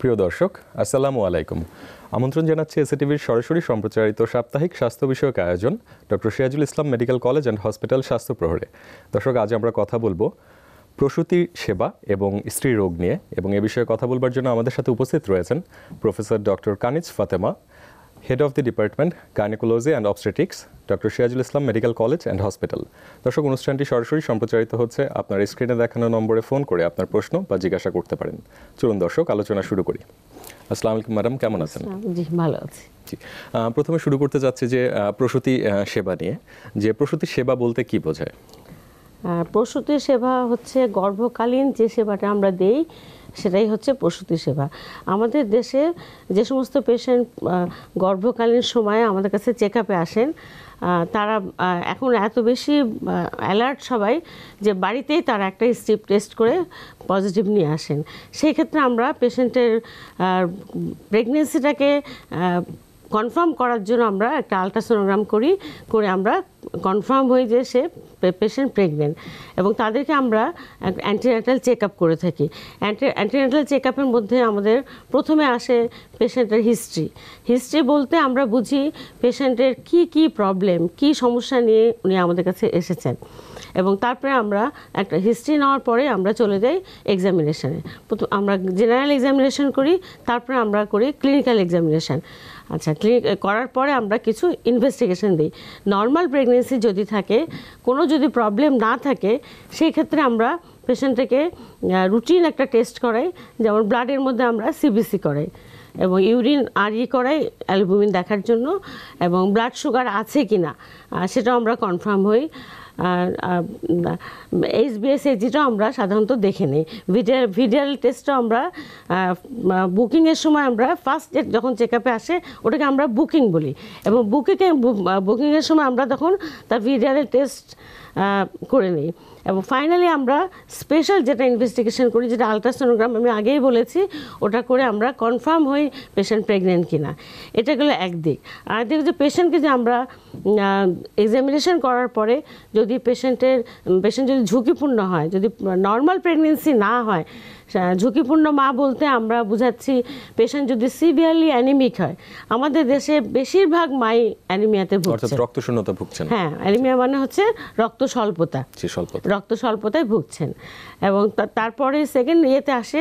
প্রিয় দর্শক, আসসালামু আলাইকুম। আমন্ত্রণ জানাচ্ছি এসএটিভির সরাসরি সম্প্রচারিত সাপ্তাহিক স্বাস্থ্য বিষয়ক আয়োজন doctor Sirajul Islam medical college and hospital স্বাস্থ্য প্রহরে। দর্শক, আজ আমরা কথা বলব প্রসূতি সেবা এবং স্ত্রী রোগ নিয়ে এবং এ বিষয়ে কথা বলবার জন্য আমাদের সাথে উপস্থিত রয়েছেন professor doctor Kaniz Fatema head of the department gynaecology and obstetrics doctor Sirajul Islam medical college and hospital দর্শক অনুষ্ঠানটি সরাসরি সম্প্রচারিত হচ্ছে। আপনার স্ক্রিনে দেখানো নম্বরে ফোন করে আপনার প্রশ্ন বা জিজ্ঞাসা করতে পারেন। চলুন দর্শক আলোচনা শুরু করি। আসসালামু আলাইকুম ম্যাডাম কেমন আছেন? জি ভালো আছি। জি প্রথমে শুরু করতে যাচ্ছি যে প্রসূতি সেবা নিয়ে। যে প্রসূতি সেবা বলতে কি বোঝায়? প্রসূতি সেবা হচ্ছে গর্ভকালীন যে সেবাটা আমরা দেই সেটাই হচ্ছে প্রসূতি সেবা। আমাদের দেশে যে সমস্ত পেশেন্ট গর্ভকালীন সময়ে আমাদের কাছে চেক আপে আসেন তারা এখন এত বেশি অ্যালার্ট সবাই যে বাড়িতেই তারা একটা স্ট্রিপ টেস্ট করে পজিটিভ নিয়ে আসেন। সেই ক্ষেত্রে আমরা পেশেন্টের প্রেগনেন্সিটাকে কনফার্ম করার জন্য আমরা একটা আলট্রাসোনোগ্রাম করি, করে আমরা কনফার্ম হয়ে যে সে পেশেন্ট প্রেগনেন্ট এবং তাদেরকে আমরা অ্যান্টিনাটাল চেক আপ করে থাকি। অ্যান্টিনাটাল চেক আপের মধ্যে আমাদের প্রথমে আসে পেশেন্টের হিস্ট্রি হিস্ট্রি বলতে আমরা বুঝি পেশেন্টের কি কি প্রবলেম কি সমস্যা নিয়ে উনি আমাদের কাছে এসেছেন। এবং তারপরে আমরা একটা হিস্ট্রি নেওয়ার পরে আমরা চলে যাই এক্সামিনেশানে প্রথম আমরা জেনারেল এক্সামিনেশন করি, তারপরে আমরা করি ক্লিনিক্যাল এক্সামিনেশান আচ্ছা ক্লিনিক করার পরে আমরা কিছু ইনভেস্টিগেশন দিই। নর্মাল প্রেগনেন্সি যদি থাকে, কোনো যদি প্রবলেম না থাকে সেই ক্ষেত্রে আমরা পেশেন্টকে রুটিন একটা টেস্ট করাই, যেমন ব্লাডের মধ্যে আমরা সিবিসি করাই এবং ইউরিন আর ই করাই অ্যালবুমিন দেখার জন্য এবং ব্লাড সুগার আছে কি না সেটাও আমরা কনফার্ম হই। এইচ বিএস এজিটাও আমরা সাধারণত দেখে নিই। ভিডিয়াল ভিডিয়াল টেস্টও আমরা বুকিংয়ের সময় আমরা ফার্স্ট যখন চেক আপে আসে, ওটাকে আমরা বুকিং বলি। এবং বুকিংয়ে বুকিংয়ের সময় আমরা তখন তার ভিডিয়াল টেস্ট করে নিই। এবং ফাইনালি আমরা স্পেশাল যেটা ইনভেস্টিগেশন করি, যেটা আলট্রাসোনোগ্রাম আমি আগেই বলেছি, ওটা করে আমরা কনফার্ম হই পেশেন্ট প্রেগনেন্ট কিনা। এটা গেলো একদিক আর দিক যে পেশেন্টকে যে আমরা এক্সামিনেশন করার পরে যদি পেশেন্টের পেশেন্ট যদি ঝুঁকিপূর্ণ হয়, যদি নর্মাল প্রেগনেন্সি না হয় ঝুঁকিপূর্ণ মা বলতে আমরা বুঝাচ্ছি পেশেন্ট যদি সিভিয়ারলি অ্যানিমিক হয় আমাদের দেশে বেশিরভাগ মাই অ্যানিমিয়াতে ভুগছে। রক্ত শূন্যতা ভুগছেন হ্যাঁ অ্যানিমিয়া মানে হচ্ছে রক্ত স্বল্পতা। রক্ত স্বল্পতায় ভুগছেন। এবং তারপরে সেকেন্ড ইয়েতে আসে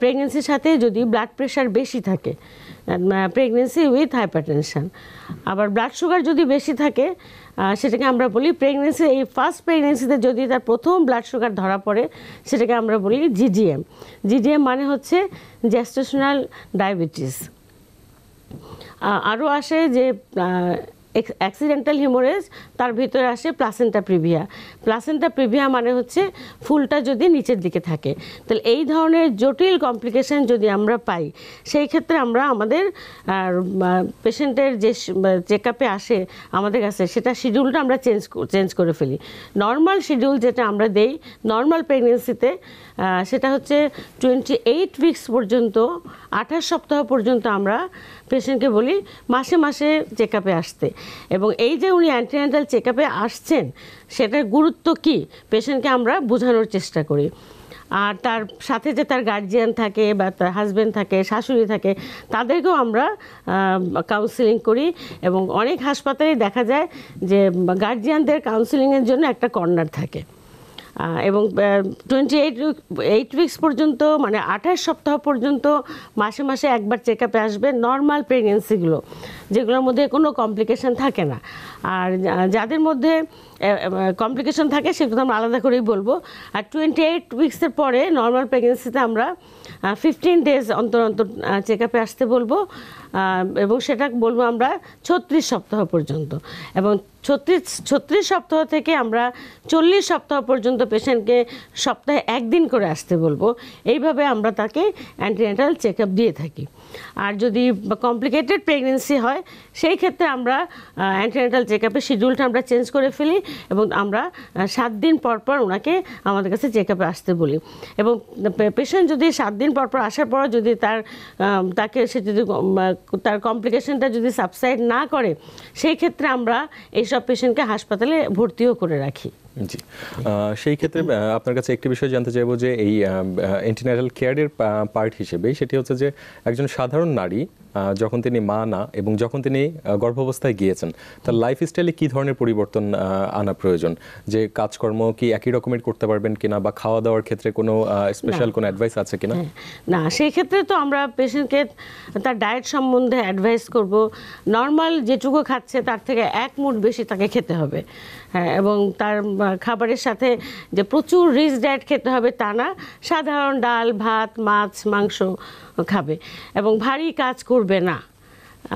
প্রেগনেন্সির সাথে যদি ব্লাড প্রেশার বেশি থাকে প্রেগনেন্সি উইথ হাইপারটেনশন আবার ব্লাড সুগার যদি বেশি থাকে সেটাকে আমরা বলি প্রেগনেন্সি এই ফার্স্ট প্রেগনেন্সিতে যদি তার প্রথম ব্লাড সুগার ধরা পড়ে, সেটাকে আমরা বলি জিডিএম জিডিএম মানে হচ্ছে জ্যাস্টেশনাল ডায়াবেটিস আরও আসে যে অ্যাক্সিডেন্টাল হিমোরেজ তার ভিতরে আসে প্লাসেন্টা প্রিভিয়া প্লাসেন্টা প্রিভিয়া মানে হচ্ছে ফুলটা যদি নিচের দিকে থাকে। তাহলে এই ধরনের জটিল কমপ্লিকেশন যদি আমরা পাই, সেই ক্ষেত্রে আমরা আমাদের পেশেন্টের যে চেক আপে আসে আমাদের কাছে, সেটা শিডিউলটা আমরা চেঞ্জ চেঞ্জ করে ফেলি। নর্মাল শিডিউল যেটা আমরা দেই নর্মাল প্রেগনেন্সিতে সেটা হচ্ছে টোয়েন্টি এইট উইকস পর্যন্ত, আঠাশ সপ্তাহ পর্যন্ত আমরা পেশেন্টকে বলি মাসে মাসে চেক আপে আসতে। এবং এই যে উনি অ্যান্টিনেন্টাল চেক আপে আসছেন, সেটার গুরুত্ব কি? পেশেন্টকে আমরা বোঝানোর চেষ্টা করি। আর তার সাথে যে তার গার্জিয়ান থাকে বা তার হাজব্যান্ড থাকে, শাশুড়ি থাকে, তাদেরকেও আমরা কাউন্সিলিং করি এবং অনেক হাসপাতালে দেখা যায় যে গার্জিয়ানদের কাউন্সিলিংয়ের জন্য একটা কর্নার থাকে। এবং টোয়েন্টি এইট এইট উইকস পর্যন্ত মানে আঠাশ সপ্তাহ পর্যন্ত মাসে মাসে একবার চেক আপে আসবে নর্মাল প্রেগনেন্সিগুলো যেগুলোর মধ্যে কোনো কমপ্লিকেশান থাকে না। আর যাদের মধ্যে কমপ্লিকেশন থাকে সেগুলো আমরা আলাদা করেই বলব। আর টোয়েন্টি এইট উইক্সের পরে নর্মাল প্রেগনেন্সিতে আমরা ফিফটিন ডেজ অন্তর অন্তর চেক আপে আসতে বলব। এবং সেটা বলব আমরা ছত্রিশ সপ্তাহ পর্যন্ত। এবং ছত্রিশ ছত্রিশ সপ্তাহ থেকে আমরা চল্লিশ সপ্তাহ পর্যন্ত পেশেন্টকে সপ্তাহে একদিন করে আসতে বলব। এইভাবে আমরা তাকে অ্যান্টিনেটাল চেক আপ দিয়ে থাকি। আর যদি কমপ্লিকেটেড প্রেগনেন্সি হয়, সেই ক্ষেত্রে আমরা অ্যান্টিনেটাল চেক আপের শিডিউলটা আমরা চেঞ্জ করে ফেলি। এবং আমরা সাত দিন পর পর ওনাকে আমাদের কাছে চেক আপে আসতে বলি। এবং পেশেন্ট যদি সাত দিন পর পর আসার পর যদি তার তাকে সে যদি তার কমপ্লিকেশনটা যদি সাবসাইড না করে, সেই ক্ষেত্রে আমরা এইসব পেশেন্টকে হাসপাতালে ভর্তিও করে রাখি। জি। সেই ক্ষেত্রে আপনার কাছে একটি বিষয় জানতে চাইব যে এই এন্টিনাটাল কেয়ারের পার্ট হিসেবে সেটি হচ্ছে যে একজন সাধারণ নারী যখন তিনি মা না এবং যখন তিনি গর্ভাবস্থায় গিয়েছেন তার লাইফ স্টাইলে কী ধরনের পরিবর্তন আনা প্রয়োজন? যে কাজকর্ম কি একই রকমের করতে পারবেন কিনা বা খাওয়া দাওয়ার ক্ষেত্রে কোনো স্পেশাল কোনো অ্যাডভাইস আছে কিনা? হ্যাঁ, না সেই ক্ষেত্রে তো আমরা পেশেন্টকে তার ডায়েট সম্বন্ধে অ্যাডভাইস করব। নর্মাল যেটুকু খাচ্ছে তার থেকে এক মুঠ বেশি তাকে খেতে হবে। হ্যাঁ এবং তার খাবারের সাথে যে প্রচুর রিচ ডায়েট খেতে হবে তা না। সাধারণ ডাল ভাত মাছ মাংস খাবে এবং ভারী কাজ করবে না।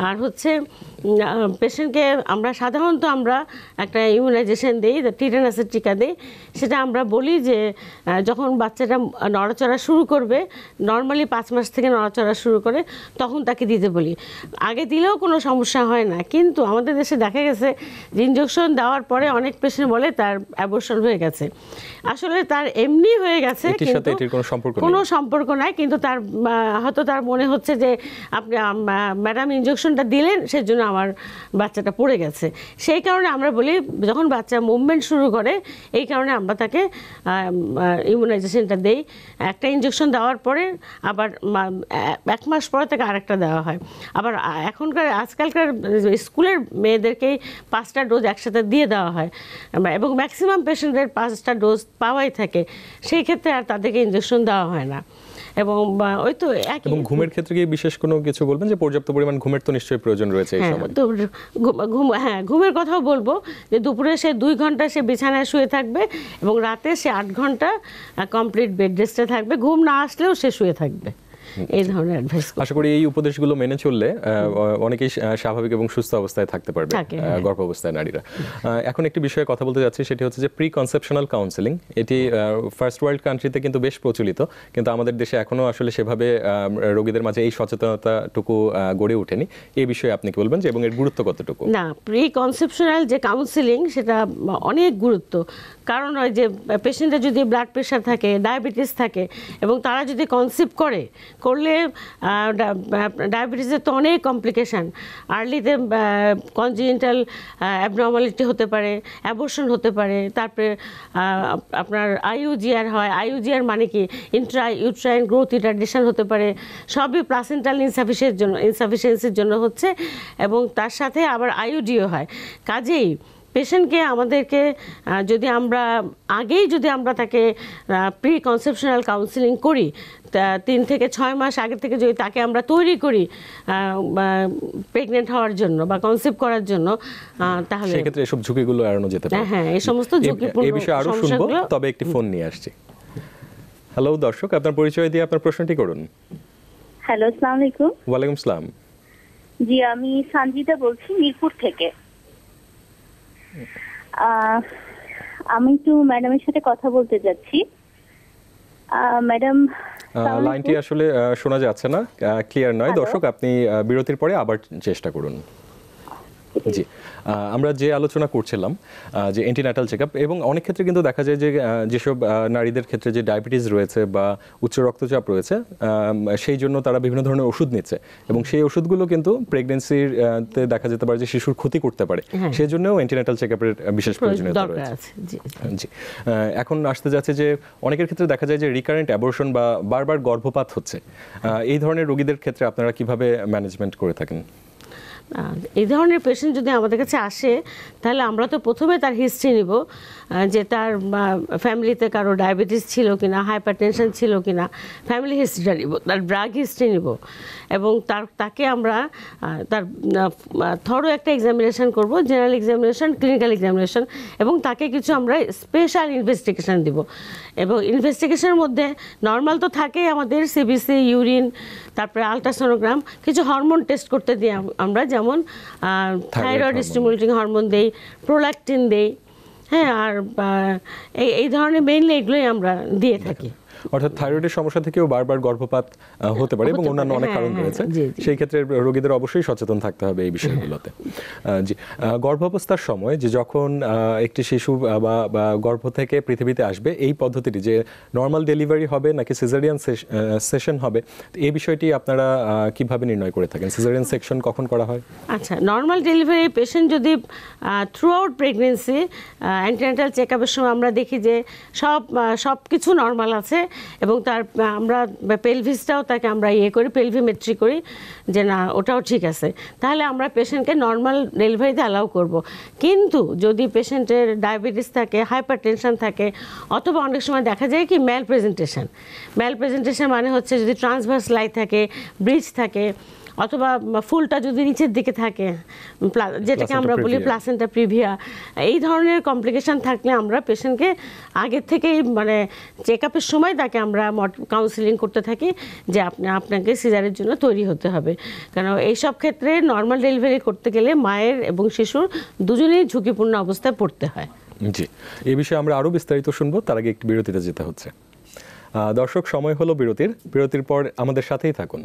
আর হচ্ছে পেশেন্টকে আমরা সাধারণত আমরা একটা ইমিউনাইজেশন দিই টিটেনাসের টিকা দিই। সেটা আমরা বলি যে যখন বাচ্চাটা নড়াচড়া শুরু করবে নর্মালি পাঁচ মাস থেকে নড়াচড়া শুরু করে তখন তাকে দিতে বলি। আগে দিলেও কোনো সমস্যা হয় না কিন্তু আমাদের দেশে দেখা গেছে যে ইঞ্জেকশন দেওয়ার পরে অনেক পেশেন্ট বলে তার অ্যাবর্শন হয়ে গেছে। আসলে তার এমনি হয়ে গেছে কিন্তু কোনো সম্পর্ক নেই। কোনো সম্পর্ক নাই কিন্তু তার হয়তো তার মনে হচ্ছে যে আপনি ম্যাডাম ইঞ্জেকশনটা দিলেন, সেজন্য আমার বাচ্চাটা পড়ে গেছে। সেই কারণে আমরা বলি, যখন বাচ্চা মুভমেন্ট শুরু করে, এই কারণে আমরা তাকে ইমিউনাইজেশনটা দেই। একটা ইঞ্জেকশন দেওয়ার পরে আবার এক মাস পরে তাকে আরেকটা দেওয়া হয়। আবার এখনকার, আজকালকার স্কুলের মেয়েদেরকেই পাঁচটা ডোজ একসাথে দিয়ে দেওয়া হয়। এবং ম্যাক্সিমাম পেশেন্টদের পাঁচটা ডোজ পাওয়াই থাকে। সেই ক্ষেত্রে আর তাদেরকে ইঞ্জেকশন দেওয়া হয় না। এবং ওই তো একই এবং ঘুমের ক্ষেত্রে কি বিশেষ কোনো কিছু বলবেন? যে পর্যাপ্ত পরিমাণ ঘুমের তো নিশ্চয়ই প্রয়োজন রয়েছে এই হ্যাঁ সময়। তো ঘুম- ঘুম হ্যাঁ ঘুমের কথাও বলব যে দুপুরে সে দুই ঘণ্টা সে বিছানায় শুয়ে থাকবে এবং রাতে সে আট ঘণ্টা কমপ্লিট বেড রেস্টে থাকবে। ঘুম না আসলেও সে শুয়ে থাকবে। এই ধরনের অ্যাডভাইস আশা করি এই উপদেশগুলো মেনে চললে অনেকেই স্বাভাবিক এবং সুস্থ অবস্থায় থাকতে পারবে হ্যাঁ। গর্ভাবস্থায় নারীরা। এখন একটি বিষয়ে কথা বলতে যাচ্ছি সেটি হচ্ছে যে প্রি কনসেপশনাল কাউন্সেলিং এটি ফার্স্ট ওয়ার্ল্ড কান্ট্রিতে কিন্তু বেশ প্রচলিত কিন্তু আমাদের দেশে এখনও আসলে সেভাবে আহ, রোগীদের মাঝে এই সচেতনতাটুকু গড়ে ওঠেনি। এই বিষয়ে আপনি কি বলবেন যে এবং এর গুরুত্ব কতটুকু? না প্রি কনসেপশনাল যে কাউন্সিলিং সেটা অনেক গুরুত্ব। কারণ ওই যে পেশেন্টের যদি ব্লাড প্রেশার থাকে ডায়াবেটিস থাকে, এবং তারা যদি কনসিভ করে, করলে ডায়াবেটিসের তো অনেক কমপ্লিকেশান আর্লিতে কনজিনেন্টাল অ্যাবনর্মালিটি হতে পারে অ্যাবর্শন হতে পারে, তারপরে আপনার আইইউজিআর হয়। আইইউজিআর মানে কি? ইন্ট্রা ইউট্রাইন গ্রোথ রিটার্ডেশন হতে পারে। সবই প্লাসেন্টাল ইনসাফিসিয়েন্সির জন্য ইনসাফিসিয়েন্সির জন্য হচ্ছে, এবং তার সাথে আবার আইইউডিও হয়। কাজেই পেশেন্টকে আমাদেরকে যদি আমরা আগেই যদি আমরা তাকে প্রি কনসেপশনাল কাউন্সিলিং করি তা তিন থেকে ছয় মাস আগে থেকে যদি তাকে আমরা তৈরি করি প্রেগনেন্ট হওয়ার জন্য বা কনসেপ্ট করার জন্য আহ, তাহলে সেক্ষেত্রে এসব ঝুঁকিগুলো এড়ানো যেতে পারে। হ্যাঁ এই সমস্ত ঝুঁকিপূর্ণ এই বিষয়ে আরও শুনব তবে একটি ফোন নিয়ে আসছি। হ্যালো দর্শক আপনার পরিচয় দিয়ে আপনার প্রশ্নটি করুন। হ্যালো আসসালামু আলাইকুম। ওয়ালাইকুম সালাম জি আমি সঞ্জিতা বলছি মিরপুর থেকে। আমি একটু ম্যাডামের সাথে কথা বলতে যাচ্ছি। ম্যাডাম লাইনটি আসলে শোনা যাচ্ছে না ক্লিয়ার নয়। দর্শক আপনি বিরতির পরে আবার চেষ্টা করুন। জি। আমরা যে আলোচনা করছিলাম যে এন্টিনাটাল চেক এবং অনেক ক্ষেত্রে কিন্তু দেখা যায় যে যেসব নারীদের ক্ষেত্রে যে ডায়াবেটিস রয়েছে বা উচ্চ রক্তচাপ রয়েছে সেই জন্য তারা বিভিন্ন ধরনের ওষুধ নিচ্ছে এবং সেই ওষুধগুলো কিন্তু প্রেগনেন্সির দেখা যেতে পারে যে শিশুর ক্ষতি করতে পারে। হ্যাঁ। সেই জন্যও এন্টিনাটাল চেক আপের বিশেষ প্রয়োজনীয়তা রয়েছে। জি এখন আসতে যাচ্ছে যে অনেকের ক্ষেত্রে দেখা যায় যে রিকারেন্ট অ্যাবর্শন বা বারবার গর্ভপাত হচ্ছে। এই ধরনের রোগীদের ক্ষেত্রে আপনারা কীভাবে ম্যানেজমেন্ট করে থাকেন? এই ধরনের পেশেন্ট যদি আমাদের কাছে আসে তাহলে আমরা তো প্রথমে তার হিস্ট্রি নিব। যে তার ফ্যামিলিতে কারও ডায়াবেটিস ছিল কিনা হাইপার টেনশন ছিল কি না ফ্যামিলি হিস্ট্রিটা নিব তার ড্রাগ হিস্ট্রি নিব এবং তার তাকে আমরা তার থরো একটা এক্সামিনেশন করব জেনারেল এক্সামিনেশন ক্লিনিক্যাল এক্সামিনেশন এবং তাকে কিছু আমরা স্পেশাল ইনভেস্টিগেশন দিব এবং ইনভেস্টিগেশনের মধ্যে নর্মাল তো থাকেই আমাদের সিবিসি ইউরিন তারপরে আলট্রাসোনোগ্রাম কিছু হরমোন টেস্ট করতে দিই আমরা যেমন থাইরয়েড। স্টিমুলেটিং হরমোন দেই প্রোল্যাকটিন দেই হ্যাঁ আর এই এই ধরনের মেইনলি এগুলোই আমরা দিয়ে থাকি। অর্থাৎ থাইরয়েডের সমস্যা থেকেও বারবার গর্ভপাত হতে পারে এবং অন্যান্য অনেক হ্যাঁ, কারণ হ্যাঁ, রয়েছে। সেই ক্ষেত্রে রোগীদের অবশ্যই সচেতন থাকতে হবে এই বিষয়গুলোতে। আহ, জি গর্ভাবস্থার সময় যে যখন একটি শিশু বা গর্ভ থেকে পৃথিবীতে আসবে এই পদ্ধতিটি যে নর্মাল ডেলিভারি হবে নাকি সিজারিয়ান সেশন হবে এই বিষয়টি আপনারা কীভাবে নির্ণয় করে থাকেন? সিজারিয়ান সেকশন কখন করা হয়? আচ্ছা নর্মাল ডেলিভারি পেশেন্ট যদি throughout pregnancy antenatal check আপের সময় আমরা দেখি যে সব সব কিছু নর্মাল আছে এবং তার, আমরা পেলভিসটাও তাকে আমরা ইয়ে করি পেলভিমেট্রি করি, যে না, ওটাও ঠিক আছে। তাহলে আমরা পেশেন্টকে নর্মাল ডেলিভারিতে অ্যালাউ করব। কিন্তু যদি পেশেন্টের ডায়াবেটিস থাকে হাইপার টেনশন থাকে, অথবা অনেক সময় দেখা যায় কি ম্যাল প্রেজেন্টেশন ম্যাল প্রেজেন্টেশন মানে হচ্ছে যদি ট্রান্সভার্স লাই থাকে ব্রিজ থাকে অথবা ফুলটা যদি নিচের দিকে থাকে যেটাকে আমরা বলি প্লাসেন্টা প্রিভিয়া এই ধরনের কমপ্লিকেশন থাকলে আমরা পেশেন্টকে আগের থেকেই মানে চেক আপের সময় তাকে আমরা কাউন্সিলিং করতে থাকি যে আপনি আপনাকে সিজারের জন্য তৈরি হতে হবে। কারণ এইসব ক্ষেত্রে নর্মাল ডেলিভারি করতে গেলে মায়ের এবং শিশুর দুজনেই ঝুঁকিপূর্ণ অবস্থায় পড়তে হয়। জি এই বিষয়ে আমরা আরও বিস্তারিত শুনব তার আগে একটি বিরতিতে যেতে হচ্ছে। দর্শক সময় হলো বিরতির। বিরতির পর আমাদের সাথেই থাকুন।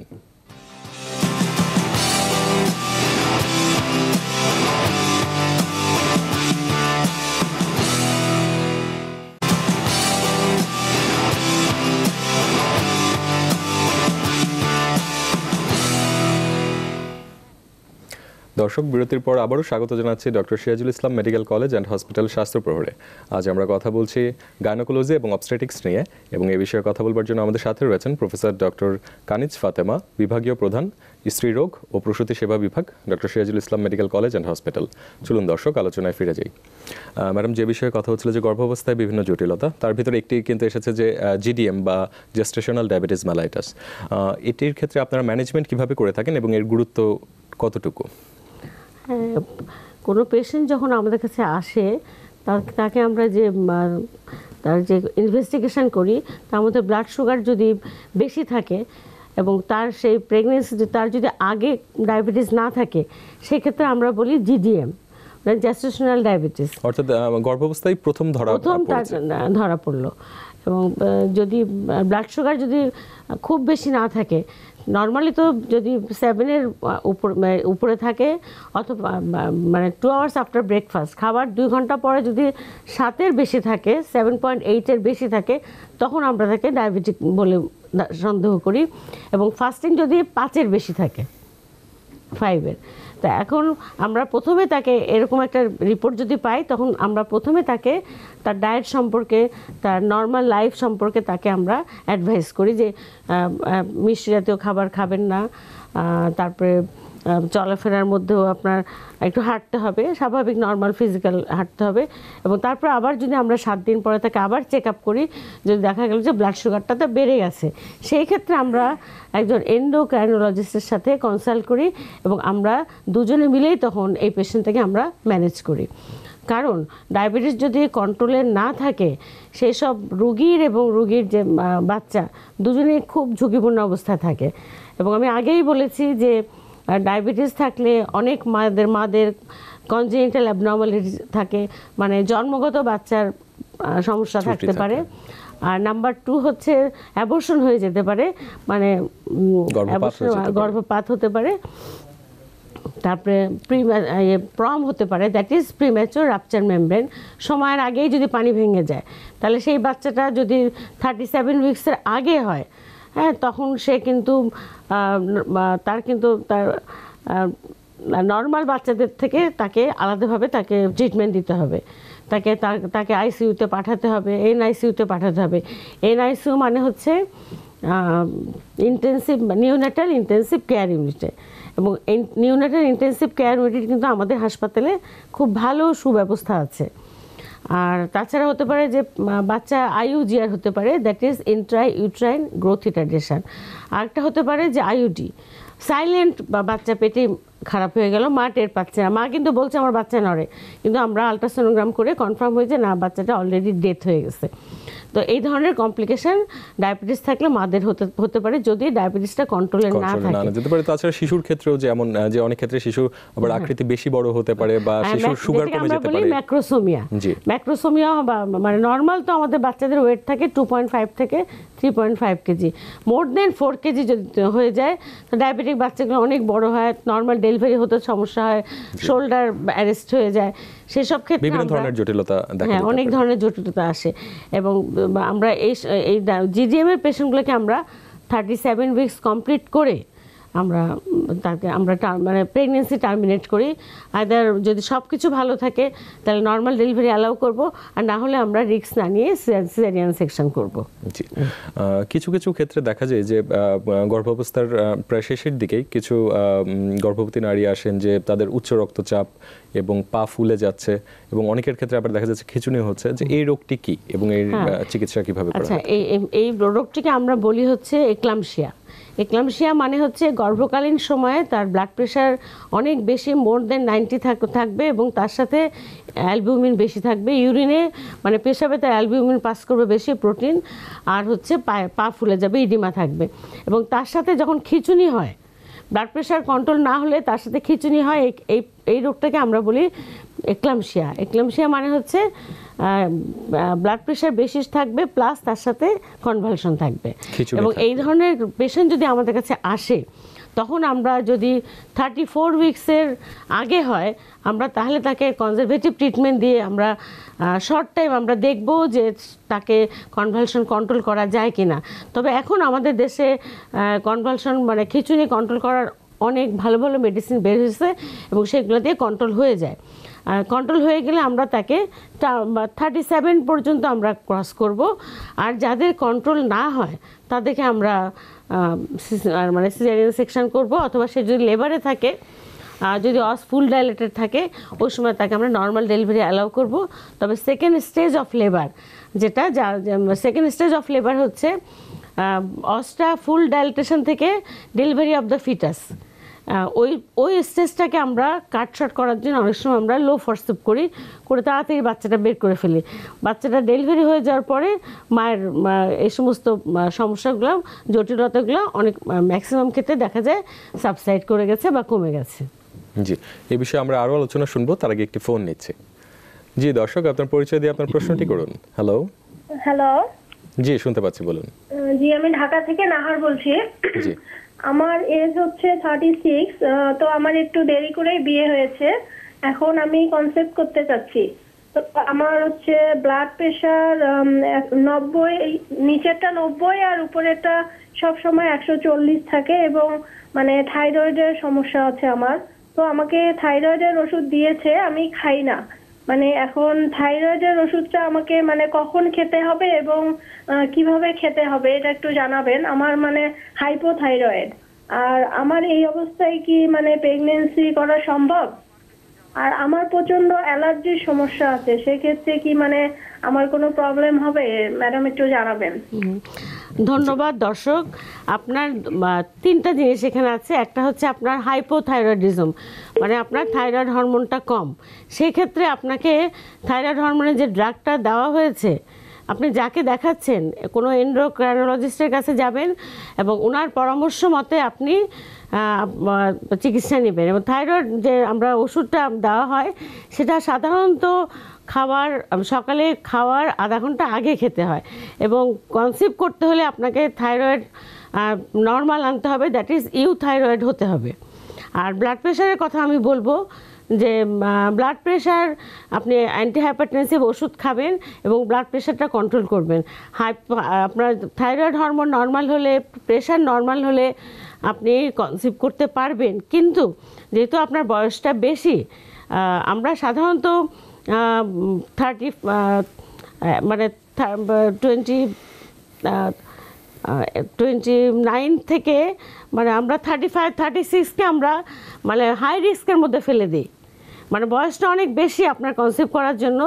দর্শক, বিরতির পর আবারও স্বাগত জানাচ্ছি doctor Sirajul Islam medical college and hospital স্বাস্থ্য প্রহরে। আজ আমরা কথা বলছি গাইনোকোলজি এবং অবস্ট্রেটিক্স নিয়ে এবং এই বিষয়ে কথা বলবার জন্য আমাদের সাথে রয়েছেন প্রফেসর ডক্টর কানিজ ফাতেমা, বিভাগীয় প্রধান, স্ত্রী রোগ ও প্রসূতি সেবা বিভাগ, doctor Sirajul Islam medical college and hospital. চলুন দর্শক, আলোচনায় ফিরে যাই। ম্যাডাম, যে বিষয়ে কথা হচ্ছিল যে গর্ভাবস্থায় বিভিন্ন জটিলতা, তার ভিতরে একটি কিন্তু এসেছে যে জিডিএম বা জেস্টেশনাল ডায়াবেটিস ম্যালাইটাস এটির ক্ষেত্রে আপনারা ম্যানেজমেন্ট কীভাবে করে থাকেন এবং এর গুরুত্ব কতটুকু? কোনো পেশেন্ট যখন আমাদের কাছে আসে তাকে আমরা যে তার যে ইনভেস্টিগেশন করি তার মধ্যে ব্লাড সুগার যদি বেশি থাকে এবং তার সেই প্রেগনেন্সি তার যদি আগে ডায়াবেটিস না থাকে সেক্ষেত্রে আমরা বলি জিডিএম জ্যাস্টেশনাল ডায়াবেটিস অর্থাৎ গর্ভাবস্থায় প্রথম ধরা প্রথম তার ধরা পড়ল। এবং যদি ব্লাড সুগার যদি খুব বেশি না থাকে নর্মালি তো যদি সেভেনের উপর মানে উপরে থাকে, অথবা মানে টু আওয়ার্স আফটার ব্রেকফাস্ট খাবার দুই ঘণ্টা পরে যদি সাতের বেশি থাকে সেভেন পয়েন্ট এইটের বেশি থাকে, তখন আমরা তাকে ডায়াবেটিক বলে সন্দেহ করি এবং ফাস্টিং যদি পাঁচের বেশি থাকে ফাইভের তা এখন আমরা প্রথমে তাকে এরকম একটা রিপোর্ট যদি পাই, তখন আমরা প্রথমে তাকে তার ডায়েট সম্পর্কে, তার নর্মাল লাইফ সম্পর্কে তাকে আমরা অ্যাডভাইস করি যে মিষ্টি জাতীয় খাবার খাবেন না তারপরে চলাফেরার মধ্যেও আপনার একটু হাঁটতে হবে, স্বাভাবিক নর্মাল ফিজিক্যাল হাঁটতে হবে এবং তারপর আবার যদি আমরা সাত দিন পরে তাকে আবার চেক আপ করি, যদি দেখা গেল যে ব্লাড সুগারটা তো বেড়ে গেছে, সেই ক্ষেত্রে আমরা একজন এন্ডোক্রাইনোলজিস্টের সাথে কনসাল্ট করি এবং আমরা দুজনে মিলেই তখন এই পেশেন্টটাকে আমরা ম্যানেজ করি। কারণ ডায়াবেটিস যদি কন্ট্রোলে না থাকে সেই সব রুগীর এবং রুগীর যে বাচ্চা দুজনেই খুব ঝুঁকিপূর্ণ অবস্থায় থাকে। এবং আমি আগেই বলেছি যে ডায়াবেটিস থাকলে অনেক মাদের মাদের কনজেনিটাল অ্যাবনর্মালিটি থাকে। মানে জন্মগত বাচ্চার সমস্যা থাকতে পারে। আর নাম্বার টু হচ্ছে অ্যাবর্শন হয়ে যেতে পারে। মানে গর্ভপাত হতে পারে। তারপরে প্রি প্রম হতে পারে। That is premature rupture membrane সময়ের আগেই যদি পানি ভেঙে যায় তাহলে সেই বাচ্চাটা যদি থার্টি সেভেন উইক্সের আগে হয় হ্যাঁ তখন সে কিন্তু তার কিন্তু তার নর্মাল বাচ্চাদের থেকে তাকে আলাদাভাবে তাকে ট্রিটমেন্ট দিতে হবে। তাকে তাকে আইসিইউতে পাঠাতে হবে এন আইসিইউতে পাঠাতে হবে। এন আইসিইউ মানে হচ্ছে ইন্টেন্সিভ নিউনেটাল ইন্টেন্সিভ কেয়ার ইউনিটে এবং নিউনেটাল ইন্টেন্সিভ কেয়ার ইউনিট কিন্তু আমাদের হাসপাতালে খুব ভালো সুব্যবস্থা আছে। আর তাছাড়া হতে পারে যে বাচ্চা আইইউজিআর হতে পারে that is intra uterine growth retardation আরেকটা হতে পারে যে আইউডি সাইলেন্ট বা বাচ্চা পেটে খারাপ হয়ে গেল, মা টের পাচ্ছে না। মা কিন্তু বলছে, আমার বাচ্চা নড়ে। কিন্তু আমরা আলট্রাসোনোগ্রাম করে কনফার্ম হয়েছে না, বাচ্চাটা অলরেডি ডেথ হয়ে গেছে। তো এই ধরনের কমপ্লিকেশন ডায়াবেটিস থাকলে মাদের হতে হতে পারে যদি ডায়াবেটিসটা কন্ট্রোলে না থাকে। যেতে পারে তাছাড়া শিশুর ক্ষেত্রেও যেমন আহ, যে অনেক ক্ষেত্রে শিশু আবার আকৃতি বেশি বড় হতে পারে বা হ্যাঁ, শিশুর সুগার কমে যেতে পারে। ম্যাক্রোসোমিয়া জি। ম্যাক্রোসোমিয়া মানে নর্মাল তো আমাদের বাচ্চাদের ওয়েট থাকে টু পয়েন্ট ফাইভ থেকে three point five KG more than four KG যদি হয়ে যায় তো ডায়াবেটিক বাচ্চাগুলো অনেক বড় হয় নর্মাল ডেলিভারি হতে সমস্যা হয় শোল্ডার অ্যারেস্ট হয়ে যায়। সেসব ক্ষেত্রে বিভিন্ন ধরনের জটিলতা দেখা হ্যাঁ অনেক ধরনের জটিলতা আসে। এবং আমরা এই এই জিডিএম এর পেশেন্টগুলোকে আমরা থার্টি সেভেন উইকস কমপ্লিট করে আমরা তাকে আমরা মানে প্রেগনেন্সি টার্মিনেট করি। আদার যদি সব কিছু ভালো থাকে তাহলে নর্মাল ডেলিভারি অ্যালাউ করব আর না হলে আমরা রিক্স না নিয়ে সিজারিয়ান সেকশন করব। জি। কিছু কিছু ক্ষেত্রে দেখা যায় যে গর্ভাবস্থার প্রায় শেষের দিকেই কিছু গর্ভবতী নারী আসেন যে তাদের উচ্চ রক্তচাপ এবং পা ফুলে যাচ্ছে এবং অনেকের ক্ষেত্রে আবার দেখা যাচ্ছে খিচুনি হচ্ছে যে এই রোগটি কি এবং এর হ্যাঁ। চিকিৎসা কীভাবে করা আচ্ছা এই- এই রোগটিকে আমরা বলি হচ্ছে এক্লামশিয়া এক্লামশিয়া মানে হচ্ছে গর্ভকালীন সময়ে তার ব্লাড প্রেশার অনেক বেশি মোর দেন নাইনটি থাকবে এবং তার সাথে অ্যালবিউমিন বেশি থাকবে। ইউরিনে মানে পেশাবে তার অ্যালবিউমিন পাস করবে বেশি প্রোটিন আর হচ্ছে পায়ে, পা ফুলে যাবে ইডিমা থাকবে। এবং তার সাথে যখন খিচুনি হয় ব্লাড প্রেশার কন্ট্রোল না হলে তার সাথে খিচুনি হয়, এই- এই এই রোগটাকে আমরা বলি এক্লামশিয়া এক্লামশিয়া মানে হচ্ছে ব্লাড প্রেশার বেশি থাকবে প্লাস তার সাথে কনভালশন থাকবে। এবং এই ধরনের পেশেন্ট যদি আমাদের কাছে আসে তখন আমরা যদি থার্টি ফোর উইক্সের আগে হয় আমরা তাহলে তাকে কনজারভেটিভ ট্রিটমেন্ট দিয়ে আমরা শর্ট টাইম আমরা দেখব যে তাকে কনভালশন কন্ট্রোল করা যায় কি না তবে এখন আমাদের দেশে কনভালশন মানে খিচুনি কন্ট্রোল করার অনেক ভালো ভালো মেডিসিন বের হয়েছে এবং সেগুলো দিয়ে কন্ট্রোল হয়ে যায়। কন্ট্রোল হয়ে গেলে আমরা তাকে থার্টি সেভেন পর্যন্ত আমরা ক্রস করব। আর যাদের কন্ট্রোল না হয়, তাদেরকে আমরা মানে সিজারিয়ান সেকশন করব। অথবা সে যদি লেবারে থাকে যদি অস ফুল ডাইলেটেড থাকে, ওই সময় তাকে আমরা নর্মাল ডেলিভারি অ্যালাউ করব। তবে সেকেন্ড স্টেজ অফ লেবার যেটা যা সেকেন্ড স্টেজ অফ লেবার হচ্ছে অসটা ফুল ডাইলেটেশন থেকে ডেলিভারি অফ দ্য ফিটাস ওই ওই স্টেজটাকে আমরা কাটশট করার জন্য অনেক সময় আমরা লো ফরসেপ করি করে তাড়াতাড়ি বাচ্চাটা বের করে ফেলি। বাচ্চাটা ডেলিভারি হয়ে যাওয়ার পরে মায়ের এই সমস্ত সমস্যাগুলো জটিলতাগুলো অনেক ম্যাক্সিমাম ক্ষেত্রে দেখা যায় সাবসাইড করে গেছে বা কমে গেছে। জি এ বিষয়ে আমরা আরও আলোচনা শুনব তার আগে একটি ফোন নিচ্ছে। জি দর্শক আপনার পরিচয় দিয়ে আপনার প্রশ্নটি করুন। হ্যালো হ্যালো জি শুনতে পাচ্ছি বলুন। জি আমি ঢাকা থেকে নাহার বলছি। জি। আমার এজ হচ্ছে থার্টি সিক্স তো আমার একটু দেরি করেই বিয়ে হয়েছে। এখন আমি কনসেপ্ট করতে চাচ্ছি। তো আমার হচ্ছে ব্লাড প্রেশার নব্বই নিচেরটা নব্বই আর উপরেরটা সব সময় একশো চল্লিশ থাকে এবং মানে থাইরয়েডের সমস্যা আছে আমার। তো আমাকে থাইরয়েডের ওষুধ দিয়েছে, আমি খাই না। মানে এখন থাইরয়েডের ওষুধটা আমাকে মানে কখন খেতে হবে এবং কীভাবে খেতে হবে এটা একটু জানাবেন। আমার মানে হাইপোথাইরয়েড আর আমার এই অবস্থায় কি মানে প্রেগনেন্সি করা সম্ভব? আর আমার প্রচণ্ড অ্যালার্জির সমস্যা আছে, সেক্ষেত্রে কি মানে আমার কোনো প্রবলেম হবে? ম্যাডাম একটু জানাবেন। ধন্যবাদ, দর্শক। আপনার তিনটা জিনিস এখানে আছে। একটা হচ্ছে আপনার হাইপোথাইরয়েডিজম মানে আপনার থাইরয়েড হরমোনটা কম। সেই ক্ষেত্রে আপনাকে থাইরয়েড হরমোনের যে ড্রাগটা দেওয়া হয়েছে, আপনি যাকে দেখাচ্ছেন, কোনো এন্ড্রোক্রাইনোলজিস্টের কাছে যাবেন এবং ওনার পরামর্শ মতে আপনি চিকিৎসা নেবেন। এবং থাইরয়েড যে আমরা ওষুধটা দেওয়া হয়, সেটা সাধারণত খাবার সকালে খাওয়ার আধা ঘণ্টা আগে খেতে হয়। এবং কনসিভ করতে হলে আপনাকে থাইরয়েড নর্মাল আনতে হবে দ্যাট ইজ ইউ থাইরয়েড হতে হবে। আর ব্লাড প্রেশারের কথা আমি বলব যে ব্লাড প্রেশার আপনি অ্যান্টি হাইপারটেনসিভ ওষুধ খাবেন এবং ব্লাড প্রেশারটা কন্ট্রোল করবেন। হাই আপনার থাইরয়েড হরমোন নর্মাল হলে প্রেশার নর্মাল হলে আপনি কনসিভ করতে পারবেন। কিন্তু যেহেতু আপনার বয়সটা বেশি আমরা সাধারণত থার্টি মানে টোয়েন্টি টোয়েন্টি নাইন থেকে মানে আমরা থার্টি ফাইভ থার্টি সিক্সকে আমরা মানে হাই রিস্কের মধ্যে ফেলে দিই। মানে বয়সটা অনেক বেশি আপনার কনসেপ্ট করার জন্য।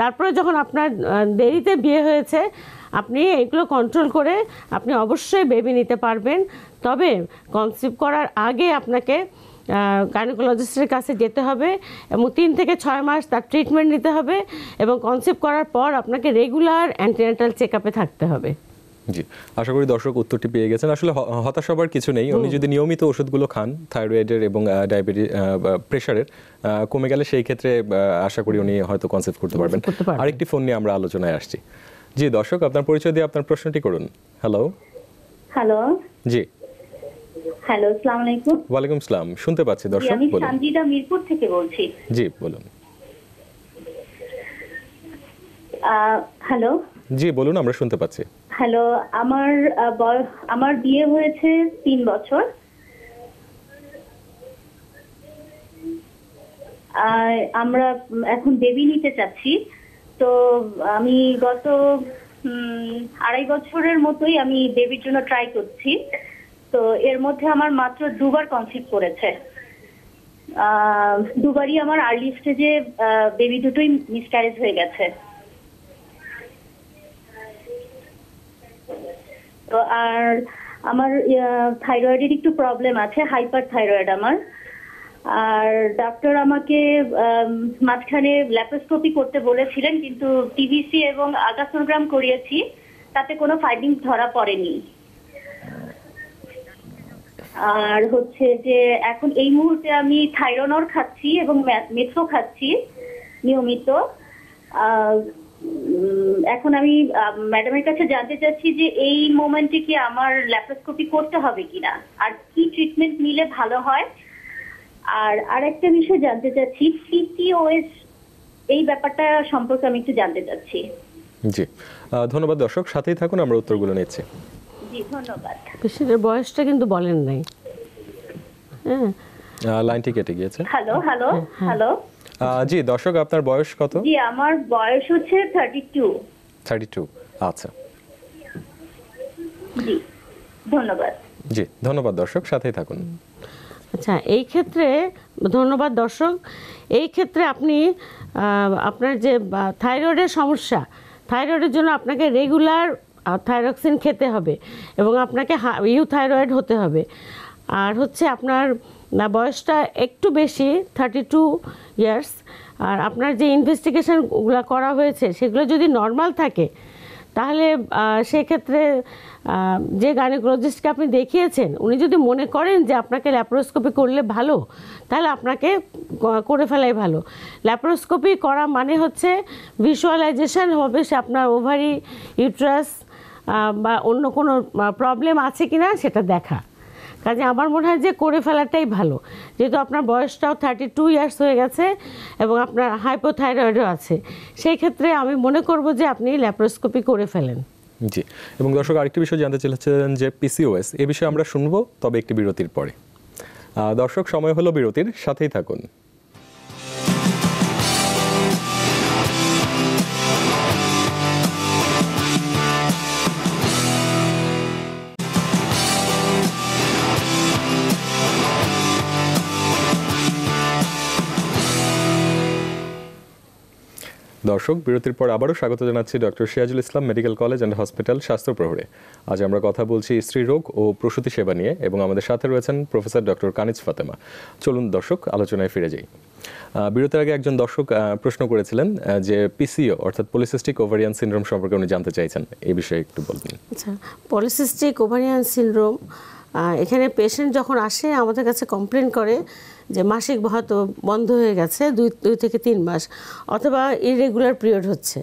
তারপরে যখন আপনার দেরিতে বিয়ে হয়েছে, আপনি এগুলো কন্ট্রোল করে আপনি অবশ্যই বেবি নিতে পারবেন। তবে কনসিভ করার আগে আপনাকে গাইনোকোলজিস্টের কাছে যেতে হবে এবং তিন থেকে ছয় মাস তার ট্রিটমেন্ট নিতে হবে এবং কনসেপ্ট করার পর আপনাকে রেগুলার অ্যান্টিনেটাল চেক থাকতে হবে। জি। আশা করি দর্শক উত্তরটি পেয়ে গেছেন। আসলে হতাশ হবার কিছু নেই। উনি যদি নিয়মিত ওষুধগুলো খান থাইরয়েডের এবং ডায়াবেটিস প্রেশারের কমে গেলে সেই ক্ষেত্রে আশা করি উনি হয়তো কনসেপ্ট করতে পারবেন। আরেকটি ফোন নিয়ে আমরা আলোচনায় আসছি। জি দর্শক আপনার পরিচয় দিয়ে আপনার প্রশ্নটি করুন। হ্যালো হ্যালো জি। হ্যালো আসসালামু আলাইকুম ওয়ালাইকুম আসসালাম শুনতে পাচ্ছি দর্শক আমি সঞ্জিতা মিরপুর থেকে বলছি। জি বলুন। হ্যালো জি বলুন আমরা শুনতে পাচ্ছি। হ্যালো আমার আমার বিয়ে হয়েছে তিন বছর। আমরা এখন বেবি নিতে চাচ্ছি। তো আমি গত আড়াই বছরের মতোই আমি বেবির জন্য ট্রাই করছি। তো এর মধ্যে আমার মাত্র দুবার কনসিভ করেছে। দুবারই আমার আর্লি স্টেজে বেবি দুটোই মিসক্যারেজ হয়ে গেছে। তো আর আমার থাইরয়েডের একটু প্রবলেম আছে হাইপার থাইরয়েড আমার। আর ডাক্তার আমাকে মাঝখানে ল্যাপোস্কোপি করতে বলেছিলেন, কিন্তু টিভিসি এবং আল্ট্রাসোনোগ্রাম করিয়েছি, তাতে কোনো ফাইন্ডিংস ধরা পড়েনি। আর হচ্ছে যে, এখন এই মুহূর্তে আমি থাইরোনর খাচ্ছি এবং মেথ্রো খাচ্ছি, নিয়মিত। এখন আমি ম্যাডামের কাছে জানতে চাচ্ছি যে এই মোমেন্টে কি আমার ল্যাপ্রোস্কোপি করতে হবে কিনা? আর কি ট্রিটমেন্ট নিলে ভালো হয়? আর আরেকটা বিষয় জানতে চাচ্ছি পিসিওএস এই ব্যাপারটা সম্পর্কে আমি একটু জানতে চাচ্ছি। জি। ধন্যবাদ দর্শক সাথেই থাকুন আমরা উত্তরগুলো নিচ্ছি। জি ধন্যবাদ। পেশেন্টের বয়সটা কিন্তু বলেন নাই। হ্যাঁ। লাইনটি কেটে গিয়েছে। হ্যালো হ্যালো হ্যালো জি দর্শক আপনার বয়স কত? জি আমার বয়স হচ্ছে থার্টি টু থার্টি টু আচ্ছা। জি ধন্যবাদ। জি ধন্যবাদ দর্শক সাথেই থাকুন। আচ্ছা এই ক্ষেত্রে ধন্যবাদ দর্শক এই ক্ষেত্রে আপনি আপনার যে থাইরয়েডের সমস্যা থাইরয়েডের জন্য আপনাকে রেগুলার থাইরক্সিন খেতে হবে এবং আপনাকে ইউ থাইরয়েড হতে হবে। আর হচ্ছে আপনার না, বয়সটা একটু বেশি থার্টি টু ইয়ার্স আর আপনার যে ইনভেস্টিগেশনগুলো করা হয়েছে সেগুলো যদি নর্মাল থাকে তাহলে সেক্ষেত্রে যে গাইনোকোলজিস্টকে আপনি দেখিয়েছেন উনি যদি মনে করেন যে আপনাকে ল্যাপ্রোস্কোপি করলে ভালো তাহলে আপনাকে করে ফেলাই ভালো। ল্যাপ্রোস্কোপি করা মানে হচ্ছে ভিজুয়ালাইজেশন হবে সে আপনার ওভারি ইউট্রাস বা অন্য কোনো প্রবলেম আছে কি না সেটা দেখা। কাজে আমার মনে হয় যে করে ফেলাটাই ভালো। যেহেতু আপনার বয়সটাও থার্টি টু ইয়ার্স হয়ে গেছে এবং আপনার হাইপোথাইরয়েডও আছে, সেই ক্ষেত্রে আমি মনে করব যে আপনি ল্যাপ্রোস্কোপি করে ফেলেন। জি, এবং দর্শক, আরেকটি বিষয় জানতে চেয়েছিলেন যে পিসিওএস এ বিষয়ে আমরা শুনব, তবে একটি বিরতির পরে। দর্শক, সময় হলো বিরতির, সাথেই থাকুন। দর্শক, বিরতির পর আবারও স্বাগত জানাচ্ছি doctor Sirajul Islam medical college and hospital স্বাস্থ্য প্রহরে। আজ আমরা কথা বলছি স্ত্রীরোগ ও প্রসূতি সেবা নিয়ে এবং আমাদের সাথে রয়েছেন প্রফেসর ডক্টর কানিজ ফাতেমা। চলুন দর্শক, আলোচনায় ফিরে যাই। বিরতির আগে একজন দর্শক প্রশ্ন করেছিলেন যে পিসিও অর্থাৎ পলিসিস্টিক ওভারিয়ান সিনড্রোম সম্পর্কে উনি জানতে চাইছেন। এই বিষয়ে একটু বলবেন আচ্ছা পলিসিস্টিক ওভারিয়ান সিনড্রোম এখানে পেশেন্ট যখন আসে, আমাদের কাছে কমপ্লেন করে যে মাসিক হয়তো বন্ধ হয়ে গেছে দুই দুই থেকে তিন মাস অথবা ইরেগুলার পিরিয়ড হচ্ছে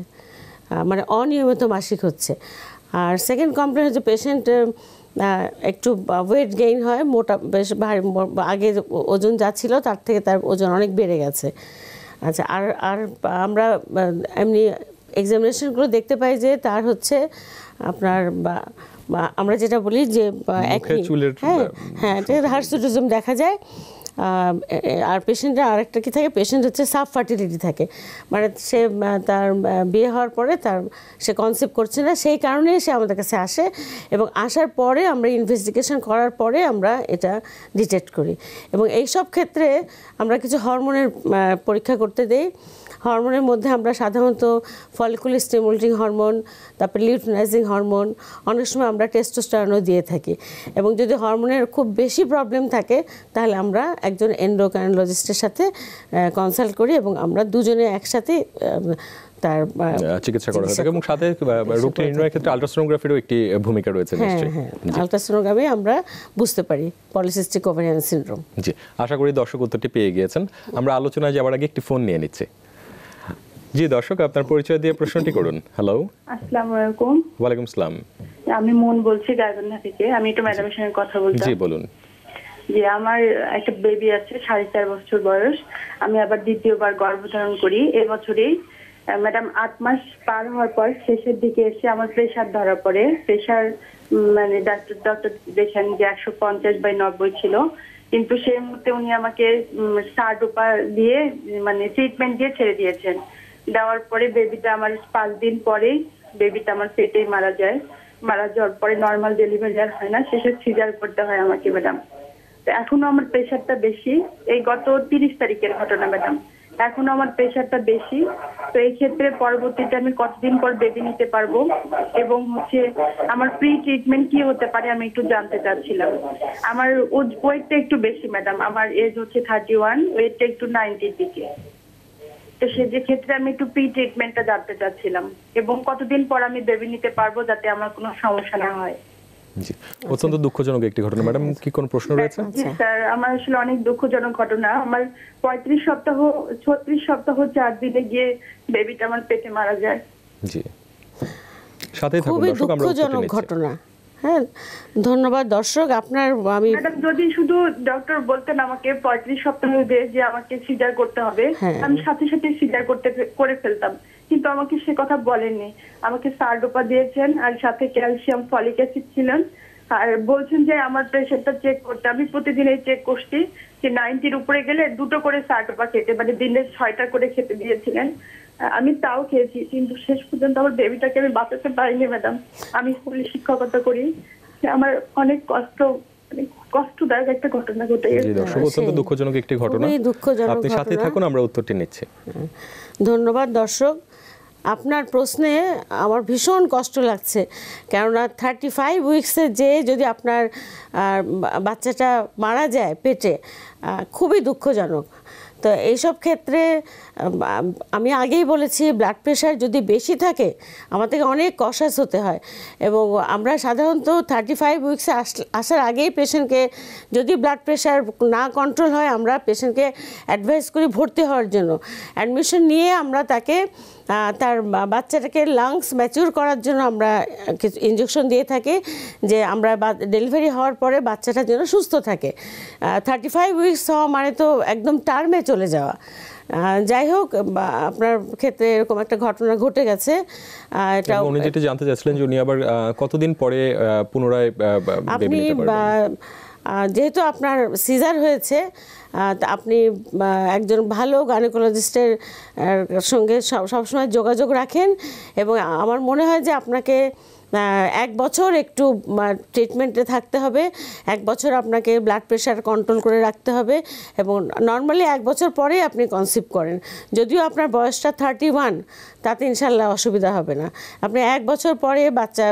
মানে অনিয়মিত মাসিক হচ্ছে। আর সেকেন্ড কমপ্লেন হচ্ছে পেশেন্ট একটু ওয়েট গেইন হয় মোটা বেশ ভারী আগে ওজন যা ছিল তার থেকে তার ওজন অনেক বেড়ে গেছে। আচ্ছা আর আর আমরা এমনি এক্সামিনেশনগুলো দেখতে পাই যে তার হচ্ছে আপনার আমরা যেটা বলি যে হ্যাঁ হ্যাঁ এটা হার্সুটিজম দেখা যায়। আর পেশেন্টের আরেকটা কি থাকে? পেশেন্ট হচ্ছে সাব ফার্টিলিটি থাকে। মানে সে তার বিয়ে হওয়ার পরে তার, সে কনসেপ্ট করছে না। সেই কারণে সে আমাদের কাছে আসে এবং আসার পরে আমরা ইনভেস্টিগেশন করার পরে আমরা এটা ডিটেক্ট করি। এবং এই সব ক্ষেত্রে আমরা কিছু হরমোনের পরীক্ষা করতে দেই। হরমোনের মধ্যে আমরা সাধারণত ফলিকুল স্টিমুলেটিং হরমোন তারপরে লিউটনাইজিং হরমোন অনেক সময় আমরা টেস্টোস্টেরনও দিয়ে থাকি। এবং যদি হরমোনের খুব বেশি প্রবলেম থাকে তাহলে আমরা একজন এন্ডোক্রাইনোলজিস্টের সাথে কনসাল্ট করি এবং আমরা দুজনে একসাথে তার চিকিৎসা করা হয়ে থাকে এবং সাথে রোগটি নির্ণয়ের ক্ষেত্রে আলট্রাসোনোগ্রাফিরও একটি ভূমিকা রয়েছে হ্যাঁ নিশ্চয়ই। হ্যাঁ আলট্রাসোনোগ্রামে আমরা বুঝতে পারি পলিসিস্টিক ওভারিয়ান সিনড্রোম জি আশা করি দর্শক উত্তরটি পেয়ে গিয়েছেন। আমরা আলোচনায় যাওয়ার আগে একটি ফোন নিয়ে নিচ্ছি। জি দর্শক আপনার পরিচয় দিয়ে প্রশ্নটি করুন। হ্যালো আসসালামু আলাইকুম। ওয়ালাইকুম আসসালাম আমি মন বলছি গাইবান্ধা থেকে আমি একটু ম্যাডামের সঙ্গে কথা বলতাম জি বলুন। যে আমার একটা বেবি আছে সাড়ে চার বছর বয়স। আমি আবার দ্বিতীয়বার গর্ভধারণ করি। এবছরেই ম্যাডাম আট মাস পার হওয়ার পর শেষের দিকে এসে আমার প্রেশার ধরা পড়ে। প্রেশার মানে ডাক্তার ডক্টর দেখেন যে একশো পঞ্চাশ বাই নব্বই ছিল। কিন্তু সেই মুহূর্তে উনি আমাকে সারডোপা দিয়ে মানে ট্রিটমেন্ট দিয়ে ছেড়ে দিয়েছেন। দেওয়ার পরে বেবিটা আমার পাঁচ দিন পরেই বেবিটা আমার পেটেই মারা যায়। মারা যাওয়ার পরে নর্মাল ডেলিভারি আর হয় না, শেষে সিজার করতে হয় আমাকে ম্যাডাম তো এখনও আমার প্রেশারটা বেশি। এই গত তিরিশ তারিখের ঘটনা ম্যাডাম এখনও আমার প্রেশারটা বেশি। তো এই ক্ষেত্রে পরবর্তীতে আমি কতদিন পর বেবি নিতে পারব? এবং হচ্ছে আমার প্রি ট্রিটমেন্ট কি হতে পারে আমি একটু জানতে চাচ্ছিলাম। আমার ওয়েটটা একটু বেশি ম্যাডাম আমার এজ হচ্ছে থার্টি ওয়ান ওয়েটটা একটু নাইনটির দিকে তো সে যে ক্ষেত্রে আমি একটু প্রি ট্রিটমেন্টটা জানতে চাচ্ছিলাম এবং কতদিন পর আমি বেবি নিতে পারব যাতে আমার কোনো সমস্যা না হয়? জি অত্যন্ত দুঃখজনক একটি ঘটনা। ম্যাডাম কি কোনো প্রশ্ন রয়েছে? জি স্যার আমার আসলে অনেক দুঃখজনক ঘটনা। আমার পঁয়ত্রিশ সপ্তাহ ছত্রিশ সপ্তাহ চার দিনে গিয়ে বেবিটা আমার পেটে মারা যায়। জি। সাথেই থাকুন খুবই দর্শক আমরা দুঃখজনক ঘটনা। হ্যাঁ ধন্যবাদ দর্শক আপনার আমি যদি শুধু ডক্টর বলতেন আমাকে পঁয়ত্রিশ সপ্তাহ দিয়ে যে আমাকে সিজার করতে হবে হ্যাঁ। আমি সাথে সাথে সিজার করতে করে ফেলতাম। কিন্তু আমাকে সে কথা বলেননি আমাকে সারডোপা দিয়েছেন আর সাথে ক্যালসিয়াম ফলিক অ্যাসিড ছিলেন। আর বলছেন যে আমার প্রেশারটা চেক করতে। আমি প্রতিদিন এই চেক করছি যে নাইনটির উপরে গেলে দুটো করে সারডোপা খেতে মানে দিনে ছয়টা করে খেতে দিয়েছিলেন। আমি তাও খেয়েছি কিন্তু শেষ পর্যন্ত আমার বেবিটাকে আমি বাঁচাতে পারিনি ম্যাডাম আমি স্কুলে শিক্ষকতা করি। আমার অনেক কষ্ট মানে কষ্টদায়ক একটা ঘটনা ঘটে গেছে। দর্শক অত্যন্ত দুঃখজনক একটি ঘটনা। আপনি সাথেই থাকুন আমরা উত্তরটি নিচ্ছি। ধন্যবাদ দর্শক। আপনার প্রশ্নে আমার ভীষণ কষ্ট লাগছে কেননা থার্টি ফাইভ উইক্সে যে যদি আপনার আহ, বাচ্চাটা মারা যায় পেটে আহ, খুবই দুঃখজনক। তো এইসব ক্ষেত্রে আমি আগেই বলেছি ব্লাড প্রেশার যদি বেশি থাকে আমাদেরকে অনেক কষাস হতে হয়। এবং আমরা সাধারণত থার্টি ফাইভ উইক্সে আসার আগেই পেশেন্টকে যদি ব্লাড প্রেশার না কন্ট্রোল হয়, আমরা পেশেন্টকে অ্যাডভাইস করি ভর্তি হওয়ার জন্য। অ্যাডমিশন নিয়ে আমরা তাকে তার বাচ্চাটাকে লাংস ম্যাচিউর করার জন্য আমরা কিছু ইঞ্জেকশন দিয়ে থাকি, যে আমরা ডেলিভারি হওয়ার পরে বাচ্চাটা যেন সুস্থ থাকে। থার্টি ফাইভ উইকস হওয়া মানে তো একদম টার্মে চলে যাওয়া। যাই হোক বা আপনার ক্ষেত্রে এরকম একটা ঘটনা ঘটে গেছে। এটা উনি যেটি জানতে চাচ্ছিলেন যে উনি আবার কতদিন পরে পুনরায় আপনি বা- যেহেতু আপনার সিজার হয়েছে আপনি একজন ভালো গাইনোকোলজিস্টের সঙ্গে সব সবসময় যোগাযোগ রাখেন। এবং আমার মনে হয় যে আপনাকে এক বছর একটু ট্রিটমেন্টে থাকতে হবে। এক বছর আপনাকে ব্লাড প্রেশার কন্ট্রোল করে রাখতে হবে এবং নর্মালি এক বছর পরেই আপনি কনসিভ করেন। যদিও আপনার বয়সটা থার্টি ওয়ান তাতে ইনশাল্লাহ অসুবিধা হবে না। আপনি এক বছর পরে বাচ্চা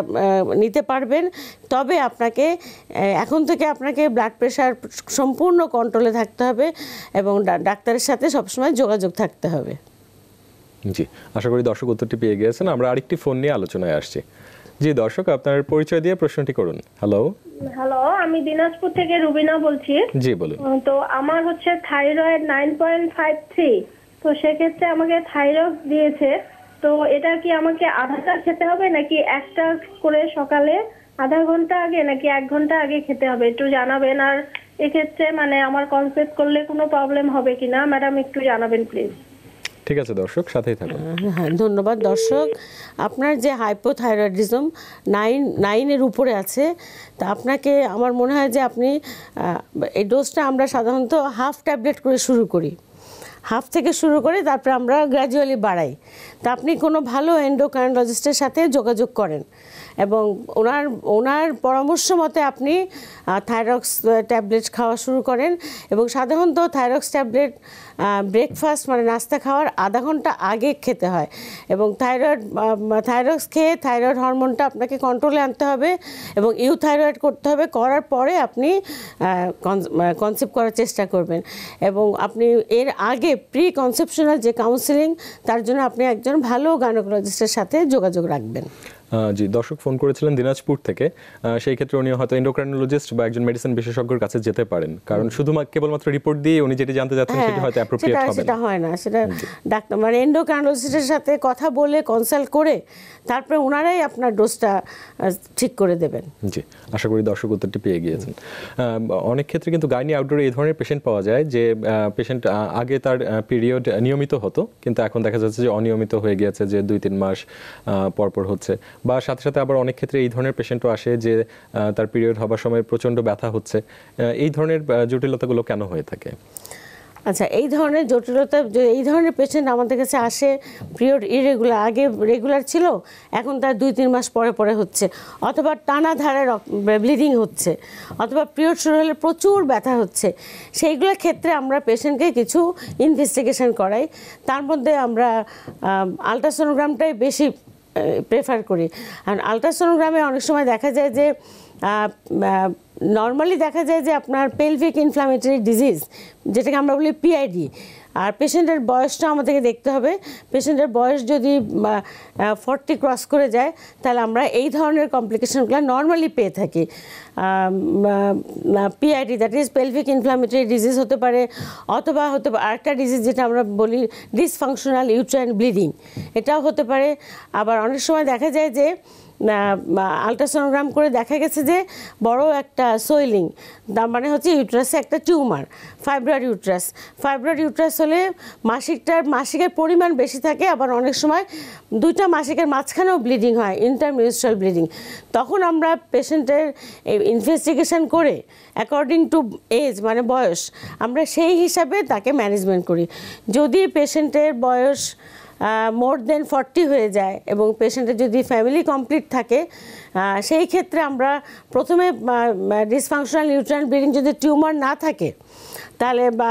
নিতে পারবেন, তবে আপনাকে এখন থেকে আপনাকে ব্লাড প্রেশার সম্পূর্ণ কন্ট্রোলে থাকতে হবে এবং ডাক্তারের সাথে সবসময় যোগাযোগ থাকতে হবে। জি, আশা করি দর্শক উত্তরটি পেয়ে গিয়েছেন। আমরা আরেকটি ফোন নিয়ে আলোচনায় আসছি। জি দর্শক আপনার পরিচয় দিয়ে প্রশ্নটি করুন। হ্যালো হ্যালো আমি দিনাজপুর থেকে রুবিনা বলছি। জি বলুন। তো আমার হচ্ছে thyroid nine point five three. তো সেক্ষেত্রে আমাকে থাইরয়েড দিয়েছে। তো এটা কি আমাকে আধাটা খেতে হবে নাকি একটা করে সকালে আধা ঘণ্টা আগে নাকি এক ঘণ্টা আগে খেতে হবে? একটু জানাবেন। আর এক্ষেত্রে মানে আমার কনসেপ্ট করলে কোনো প্রবলেম হবে কিনা? ম্যাডাম একটু জানাবেন প্লিজ। ঠিক আছে, দর্শক, সাথেই থাকুন। হ্যাঁ ধন্যবাদ, দর্শক। আপনার যে হাইপোথাইরয়েডিজম নাইন নাইনের উপরে আছে, তা আপনাকে, আমার মনে হয় যে আপনি এই ডোজটা আমরা সাধারণত হাফ ট্যাবলেট করে শুরু করি। হাফ থেকে শুরু করে তারপরে আমরা গ্র্যাজুয়ালি বাড়াই। তা আপনি কোনো ভালো এন্ডোকাইনোলজিস্টের সাথে যোগাযোগ করেন। এবং ওনার ওনার পরামর্শ মতে আপনি থাইরক্স ট্যাবলেট খাওয়া শুরু করেন এবং সাধারণত থাইরক্স ট্যাবলেট ব্রেকফাস্ট মানে নাস্তা খাওয়ার আধা ঘণ্টা আগে খেতে হয় এবং থাইরয়েড থাইরক্স খেয়ে থাইরয়েড হরমোনটা আপনাকে কন্ট্রোলে আনতে হবে এবং ইউথাইরয়েড করতে হবে, করার পরে আপনি কনসেপ্ট করার চেষ্টা করবেন এবং আপনি এর আগে প্রি কনসেপশনাল যে কাউন্সিলিং তার জন্য আপনি একজন ভালো গাইনোকোলজিস্টের সাথে যোগাযোগ রাখবেন। জি দর্শক ফোন করেছিলেন দিনাজপুর থেকে। সেই ক্ষেত্রে উনি হয়তো এন্ডোক্রাইনোলজিস্ট বা একজন মেডিসিন বিশেষজ্ঞের কাছে যেতে পারেন। কারণ শুধুমাত্র কেবলমাত্র রিপোর্ট দিয়ে উনি যেটি জানতে যাচ্ছেন সেটি হয়তো অ্যাপ্রোপ্রিয়েট হ্যাঁ, হবে সেটা হয় না সেটা ডাক্তার মানে এন্ডোক্রাইনোলজিস্টের সাথে কথা বলে কনসাল্ট করে তারপরে ওনারাই আপনার ডোজটা ঠিক করে দেবেন। জি আশা করি দর্শক উত্তরটি পেয়ে গিয়েছেন। অনেক ক্ষেত্রে কিন্তু গাইনি আউটডোরে এই ধরনের পেশেন্ট পাওয়া যায় যে পেশেন্ট আগে তার পিরিয়ড নিয়মিত হতো কিন্তু এখন দেখা যাচ্ছে যে অনিয়মিত হয়ে গিয়েছে যে দুই তিন মাস আহ, পর পর হচ্ছে। বা সাথে সাথে আবার অনেক ক্ষেত্রে এই ধরনের পেশেন্টও আসে যে তার পিরিয়ড হবার সময় প্রচণ্ড ব্যথা হচ্ছে। এই ধরনের জটিলতাগুলো কেন হয়ে থাকে? আচ্ছা এই ধরনের জটিলতা এই ধরনের পেশেন্ট আমাদের কাছে আসে পিরিয়ড ইরেগুলার আগে রেগুলার ছিল, এখন তার দুই, তিন মাস পরে পরে হচ্ছে। অথবা টানা ধারে ব্লিডিং হচ্ছে, অথবা পিরিয়ড শুরু হলে প্রচুর ব্যথা হচ্ছে। সেইগুলোর ক্ষেত্রে আমরা পেশেন্টকে কিছু ইনভেস্টিগেশন করাই। তার মধ্যে আমরা আলট্রাসোনোগ্রামটাই বেশি প্রেফার করি। কারণ আলট্রাসোনোগ্রামে অনেক সময় দেখা যায় যে নর্মালি দেখা যায় যে আপনার পেলভিক ইনফ্লামেটরি ডিজিজ যেটাকে আমরা বলি পিআইডি আর পেশেন্টের বয়সটা আমাদেরকে দেখতে হবে। পেশেন্টের বয়স যদি ফর্টি ক্রস করে যায়, তাহলে আমরা এই ধরনের কমপ্লিকেশনগুলো নর্মালি পেয়ে থাকি। PID that is pelvic inflammatory disease হতে পারে, অথবা হতে পারে, আরেকটা ডিজিজ যেটা আমরা বলি ডিসফাংশনাল ইউট্রাইন ব্লিডিং এটাও হতে পারে। আবার অনেক সময় দেখা যায় যে আলট্রাসোনোগ্রাম করে দেখা গেছে যে বড় একটা সোয়েলিং, তার মানে হচ্ছে ইউট্রাসে একটা tumour fibroid uterus fibroid uterus হলে মাসিকটার, মাসিকের পরিমাণ বেশি থাকে, আবার অনেক সময় দুইটা মাসিকের মাঝখানেও ব্লিডিং হয় ইন্টারমিনিস্ট্রাল ব্লিডিং তখন আমরা পেশেন্টের ইনভেস্টিগেশন করে অ্যাকর্ডিং টু এজ মানে বয়স, আমরা সেই হিসাবে তাকে ম্যানেজমেন্ট করি। যদি পেশেন্টের বয়স মোর দেন ফর্টি হয়ে যায় এবং পেশেন্টের যদি ফ্যামিলি কমপ্লিট থাকে সেই ক্ষেত্রে আমরা প্রথমে ডিসফাংশনাল নিউট্রান ব্লিডিং যদি টিউমার না থাকে, তাহলে বা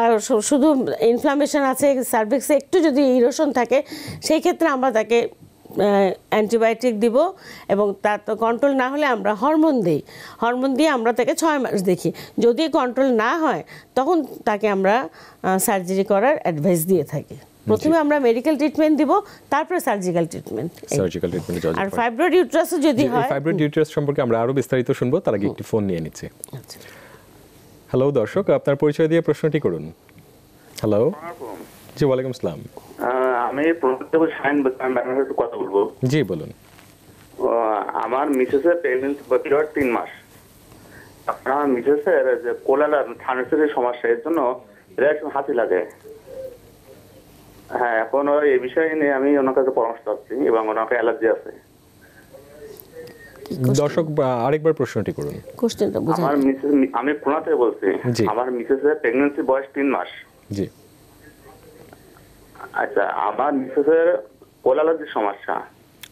শুধু ইনফ্লামেশন আছে সার্ভিক্সে একটু যদি ইরোশন থাকে, সেই ক্ষেত্রে আমরা তাকে অ্যান্টিবায়োটিক দিব এবং তার তো কন্ট্রোল না হলে আমরা হরমোন দিই। হরমোন দিয়ে আমরা তাকে ছয় মাস দেখি। যদি কন্ট্রোল না হয়, তখন তাকে আমরা সার্জারি করার অ্যাডভাইস দিয়ে থাকি। প্রথমে আমরা মেডিকেল ট্রিটমেন্ট দিব তারপরে সার্জিক্যাল ট্রিটমেন্ট সার্জিক্যাল ট্রিটমেন্টে যাওয়া আর ফাইব্রয়েড ইউট্রাসও যদি জি, হয় ফাইব্রয়েড ইউটেরাস সম্পর্কে আমরা আরও বিস্তারিত শুনব তার আগে একটি ফোন নিয়ে নিচ্ছি। আচ্ছা। হ্যালো দর্শক আপনার পরিচয় দিয়ে প্রশ্নটি করুন। হ্যালো জি ওয়ালাইকুম আসসালাম। আমি প্রথম সাইন বলছি আমি একটু কথা বলব। জি বলুন। আমার মিসেসের প্রেগনেন্সি পিরিয়ড তিন মাস। আমার মিসেসের যে কোলালা থানসের সমস্যা এর জন্য রেশ হাতি লাগে। হ্যাঁ এখন এই বিষয় নিয়ে আমি ওনার কাছে পরামর্শ চাচ্ছি এবং ওনাকে অ্যালার্জি আছে। দর্শক আরেকবার প্রশ্নটি করুন। কোশ্চেনটা আমার মিসেস আমি খুলনা থেকে বলছি জি। আমার মিসেসের প্রেগনেন্সি বয়স তিন মাস। জি। আচ্ছা আমার মিসেসের কোলালাজির সমস্যা।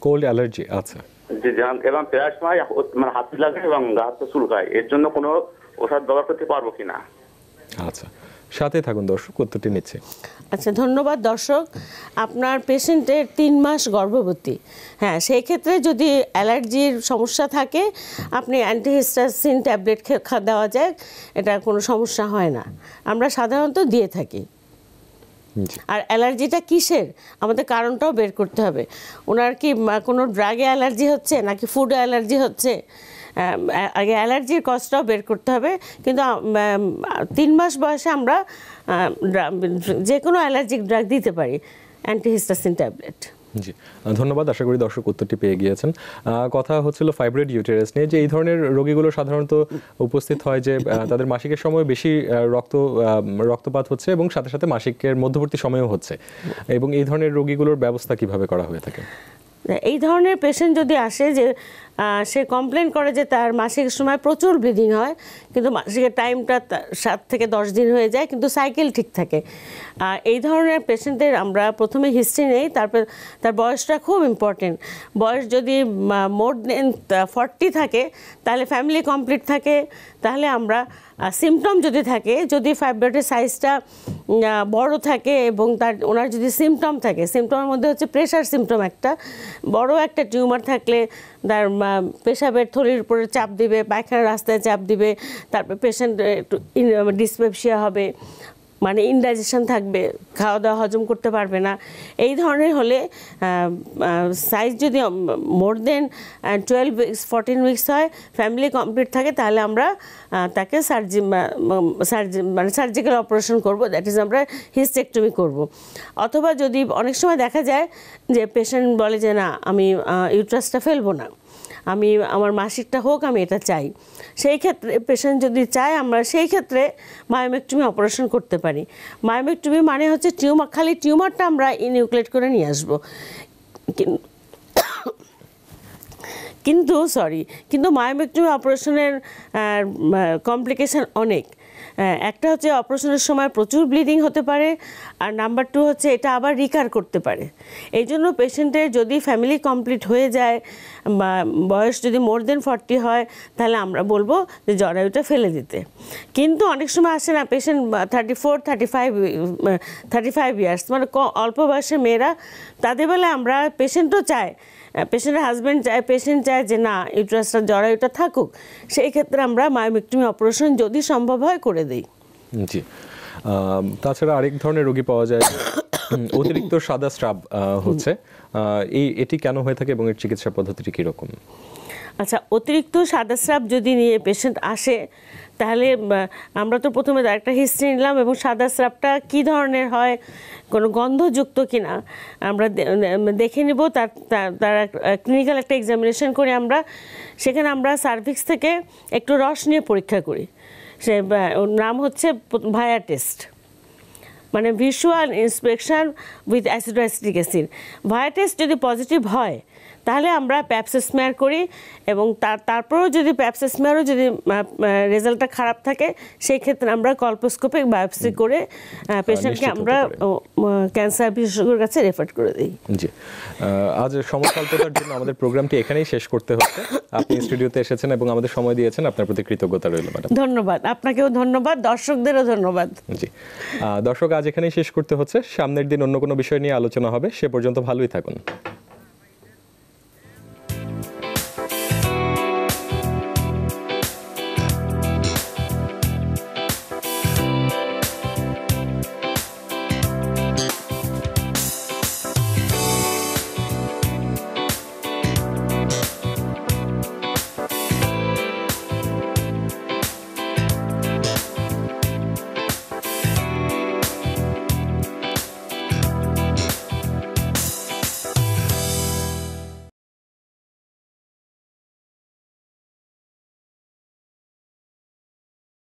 কোল্ড অ্যালার্জি আচ্ছা। যে যেমন- এবং প্রায় সময় মানে হাতি লাগে এবং গা হাত চুলকায়। এর জন্য কোনো ওষুধ ব্যবহার করতে পারব কিনা? আচ্ছা। সাথে থাকুন দর্শক উত্তরটি নিচ্ছে। আচ্ছা ধন্যবাদ দর্শক। আপনার পেশেন্টের তিন মাস গর্ভবতী। হ্যাঁ সেই ক্ষেত্রে যদি অ্যালার্জির সমস্যা থাকে আপনি অ্যান্টিহিস্টাসিন ট্যাবলেট দেওয়া যায় এটা কোনো সমস্যা হয় না। আমরা সাধারণত দিয়ে থাকি। আর অ্যালার্জিটা কিসের? আমাদের কারণটাও বের করতে হবে। ওনার কি কোনো ড্রাগে অ্যালার্জি হচ্ছে নাকি ফুড অ্যালার্জি হচ্ছে? আগে অ্যালার্জির কজটাও বের করতে হবে কিন্তু তিন মাস বয়সে আমরা যে কোনো অ্যালার্জিক ড্রাগ দিতে পারি অ্যান্টিহিস্টাসিন ট্যাবলেট। জি ধন্যবাদ আশা করি দর্শক উত্তরটি পেয়ে গিয়েছেন। কথা হচ্ছিল ফাইব্রয়েড ইউটেরাস নিয়ে যে এই ধরনের রোগীগুলো সাধারণত উপস্থিত হয় যে তাদের মাসিকের সময় বেশি রক্ত রক্তপাত হচ্ছে এবং সাথে সাথে মাসিকের মধ্যবর্তী সময়ও হচ্ছে। এবং এই ধরনের রোগীগুলোর ব্যবস্থা কীভাবে করা হয়ে থাকে? এই ধরনের পেশেন্ট যদি আসে যে সে কমপ্লেন করে যে তার মাসিক সময় প্রচুর ব্লিডিং হয়, কিন্তু মাসিকের টাইমটা সাত থেকে দশ দিন হয়ে যায়, কিন্তু সাইকেল ঠিক থাকে। আর এই ধরনের পেশেন্টদের আমরা প্রথমে হিস্ট্রি নেই, তারপর তার বয়সটা খুব ইম্পর্টেন্ট বয়স যদি মোর দেন ফর্টি থাকে, তাহলে ফ্যামিলি কমপ্লিট থাকে। তাহলে আমরা সিমটম যদি থাকে, যদি ফাইব্রয়েডের সাইজটা বড় থাকে এবং তার, ওনার যদি সিমটম থাকে সিমটমের মধ্যে হচ্ছে প্রেশার সিমটম একটা। বড় একটা টিউমার থাকলে তার পেশাবের থলির উপরে চাপ দিবে, পায়খানার রাস্তায় চাপ দিবে, তারপর পেশেন্ট একটু ডিসপেপসিয়া হবে। মানে ইনডাইজেশন থাকবে খাওয়া দাওয়া হজম করতে পারবে না। এই ধরনের হলে সাইজ যদি more than twelve weeks fourteen weeks হয় ফ্যামিলি কমপ্লিট থাকে, তাহলে আমরা তাকে সার্জি সার্জি মানে সার্জিক্যাল অপারেশন করব দ্যাট ইজ আমরা হিস্টেকটমি করব। অথবা যদি অনেক সময় দেখা যায় যে পেশেন্ট বলে যে, না, আমি ইউট্রাসটা ফেলব না। আমি আমার মাসিকটা হোক, আমি এটা চাই। সেই ক্ষেত্রে পেশেন্ট যদি চায়, আমরা সেই ক্ষেত্রে মায়োমেকটুমি অপারেশন করতে পারি। মায়োমেকটুমি মানে হচ্ছে টিউমার খালি টিউমারটা আমরা ইনিউক্লেট করে নিয়ে আসব। কিন- কিন্তু সরি কিন্তু মায়োমেকটুমি অপারেশনের কমপ্লিকেশান অনেক। একটা হচ্ছে অপারেশনের সময় প্রচুর ব্লিডিং হতে পারে, আর নাম্বার টু হচ্ছে এটা আবার রিকার করতে পারে। এই জন্য পেশেন্টের যদি ফ্যামিলি কমপ্লিট হয়ে যায়, বা বয়স যদি মোর দেন ফর্টি হয়, তাহলে আমরা বলব যে জরায়ুটা ফেলে দিতে। কিন্তু অনেক সময় আসে না, patient thirty four thirty five thirty five years মানে অল্প বয়সে মেয়েরা, তাদের বেলায় আমরা পেশেন্টও চায় পেশেন্টের হাজব্যান্ড চায় পেশেন্ট চায় যে না ইউট্রাসটা জরায়ুটা থাকুক, সেই ক্ষেত্রে আমরা মায়োমেক্টমি অপারেশন যদি সম্ভব হয় করে দিই। জি। তাছাড়া আরেক ধরনের রোগী পাওয়া যায় অতিরিক্ত সাদা স্রাব হচ্ছে। এই, এটি কেন হয়ে থাকে এবং এর চিকিৎসা পদ্ধতিটি কীরকম? আচ্ছা অতিরিক্ত সাদা স্রাব যদি নিয়ে পেশেন্ট আসে, তাহলে আমরা তো প্রথমে একটা হিস্ট্রি নিলাম এবং সাদা স্রাবটা কী ধরনের হয়, কোনো গন্ধযুক্ত কিনা, আমরা দেখে নিব, তার, তার- ক্লিনিক্যাল একটা এক্সামিনেশন করে আমরা, সেখানে আমরা সার্ভিক্স থেকে একটু রস নিয়ে পরীক্ষা করি। সে নাম হচ্ছে ভায়া টেস্ট মানে visual inspection with acetoacetic acid VIA test যদি পজিটিভ হয় তাহলে আমরা প্যাপসেসমেয়ার করি এবং তার তারপরেও যদি প্যাপসেসমেয়ারও যদি রেজাল্টটা খারাপ থাকে সেই ক্ষেত্রে আমরা কল্পোস্কোপিক বায়োপসি করে পেশেন্টকে আমরা ক্যান্সার বিশেষজ্ঞের কাছে রেফার করে দিই। জি। আজ সময় স্বল্পতার জন্য আমাদের প্রোগ্রামটি এখানেই শেষ করতে হচ্ছে। আপনি স্টুডিওতে এসেছেন এবং আমাদের সময় দিয়েছেন। আপনার প্রতি কৃতজ্ঞতা রইল ম্যাডাম। ধন্যবাদ। আপনাকেও ধন্যবাদ। দর্শকদেরও ধন্যবাদ। জি। দর্শক আজ এখানেই শেষ করতে হচ্ছে। সামনের দিন অন্য কোনো বিষয় নিয়ে আলোচনা হবে। সে পর্যন্ত ভালোই থাকুন।